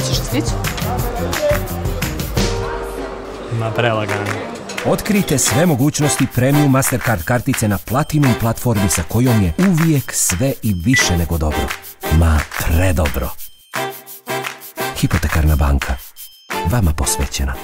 Hoćeš stići? Ma prelagano. Otkrite sve mogućnosti Premium Mastercard kartice na Platinum platformi sa kojom je uvijek sve i više nego dobro. Ma predobro. Hipotekarna banka. Vama posvećena.